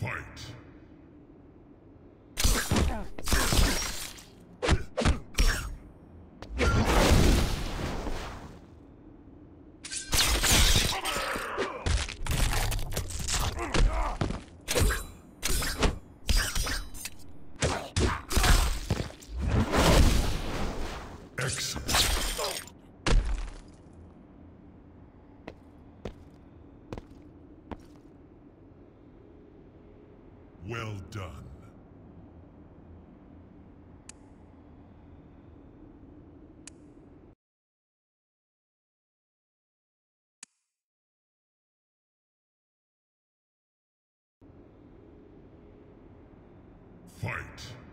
Fight. Oh. Excellent. Well done. Fight.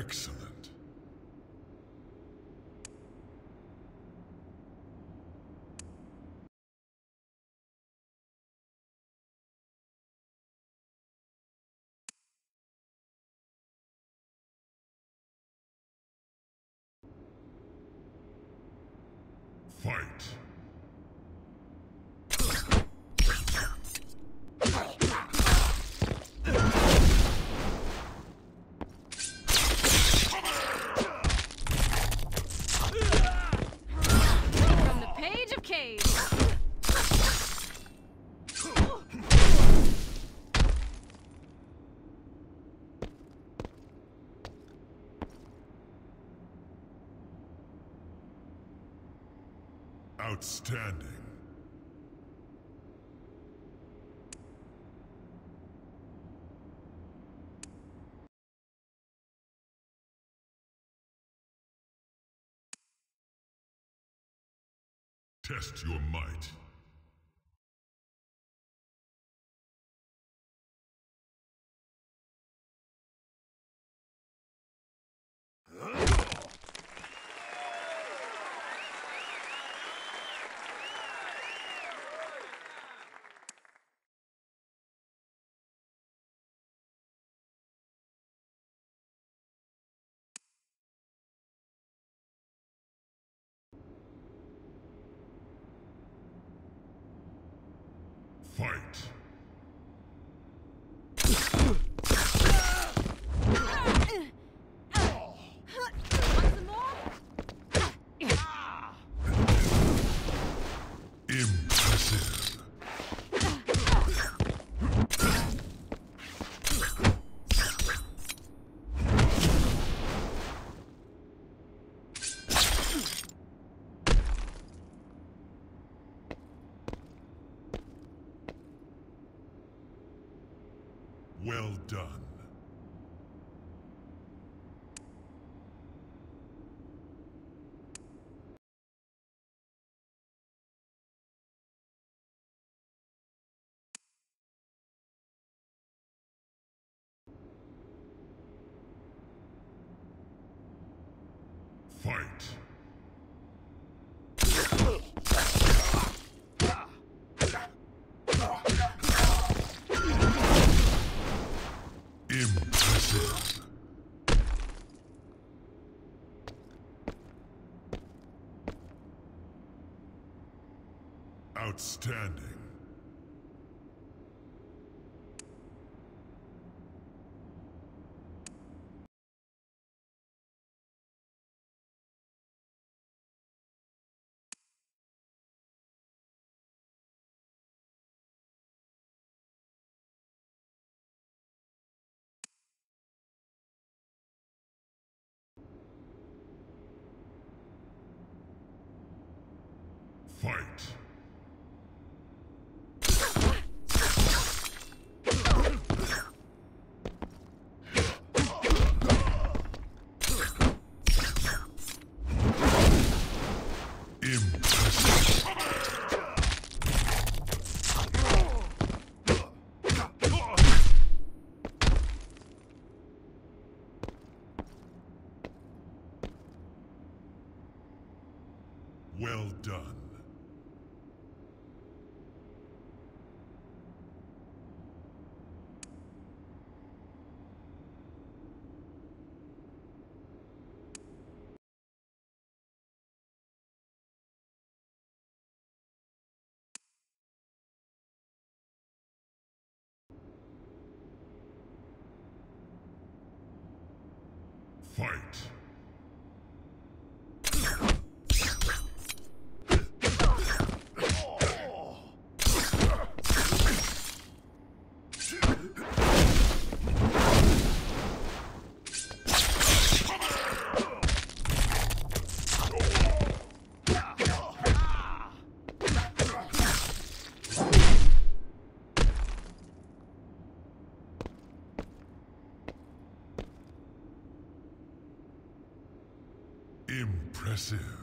Excellent. Fight. Outstanding. Test your might. Fight. Want some more? Impressive. Well done. Fight. Outstanding. Fight. Impressive. Well done. Fight! Impressive.